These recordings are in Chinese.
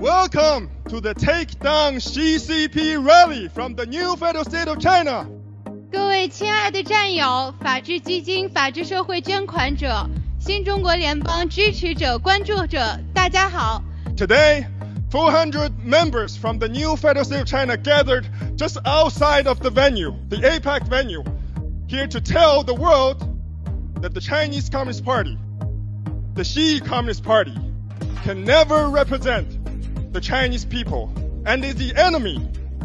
Welcome to the Take Down CCP rally from the new federal state of China. 各位亲爱的战友、法治基金、法治社会捐款者、新中国联邦支持者、关注者，大家好。 Today, 400 members from the new federal state of China gathered just outside of the venue, the APEC venue, here to tell the world that the Chinese Communist Party, the Xi Communist Party, can never represent the Chinese people and is the enemy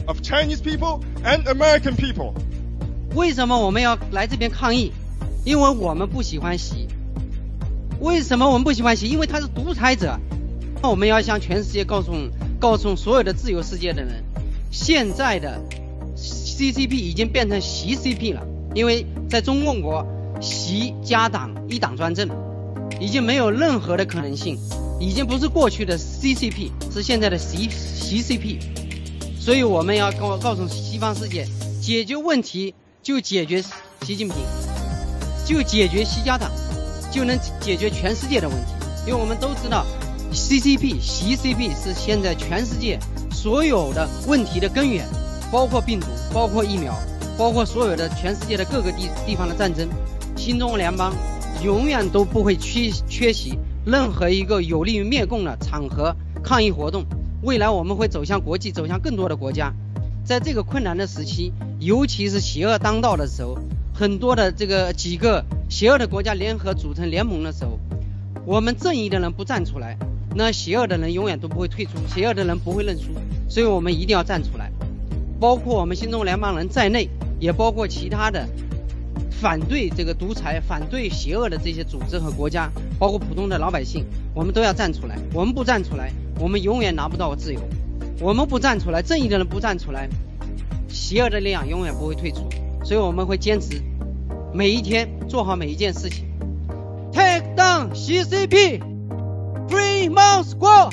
of Chinese people and American people. 为什么我们要来这边抗议？因为我们不喜欢习。为什么我们不喜欢习？因为他是独裁者。那我们要向全世界告诉告诉所有的自由世界的人，现在的 CCP 已经变成习 CP 了。因为在中共国，习加党一党专政，已经没有任何的可能性，已经不是过去的 CCP，是现在的习习 CP。所以我们要告告诉西方世界，解决问题就解决习近平，就解决习家党，就能解决全世界的问题。因为我们都知道，CCP 习 CP 是现在全世界所有的问题的根源，包括病毒，包括疫苗，包括所有的全世界的各个地地方的战争。新中国联邦永远都不会缺缺席任何一个有利于灭共的场合抗议活动。未来我们会走向国际，走向更多的国家。在这个困难的时期，尤其是邪恶当道的时候，很多的这个几个邪恶的国家联合组成联盟的时候，我们正义的人不站出来，那邪恶的人永远都不会退出，邪恶的人不会认输，所以我们一定要站出来，包括我们新中国联邦人在内，也包括其他的反对这个独裁、反对邪恶的这些组织和国家，包括普通的老百姓，我们都要站出来。我们不站出来，我们永远拿不到自由。我们不站出来，正义的人不站出来，邪恶的力量永远不会退出。所以我们会坚持每一天做好每一件事情。Take down CCP，Free Moscow。